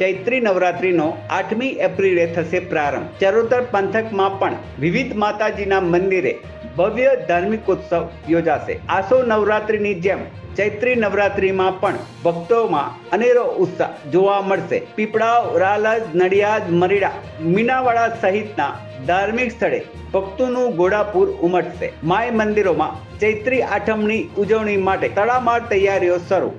ચૈત્રી નવરાત્રીનો આઠમી એપ્રિલે થશે પ્રારંભ. ચરોતર પંથકમાં પણ વિવિધ માતાજીના મંદિરે ભવ્ય ધાર્મિક ઉત્સવ યોજાશે. આસો નવરાત્રીની જેમ ચૈત્રી નવરાત્રીમાં પણ ભક્તોમાં અનેરો ઉત્સાહ જોવા મળશે. પીપળાવ, રાલજ, નડિયાદ, મરીડા, મીનાવાડા સહિતના ધાર્મિક સ્થળે ભક્તોનું ઘોડાપુર ઉમટશે. માય મંદિરોમાં ચૈત્રી આઠમની ઉજવણી માટે તડામાર તૈયારીઓ શરૂ.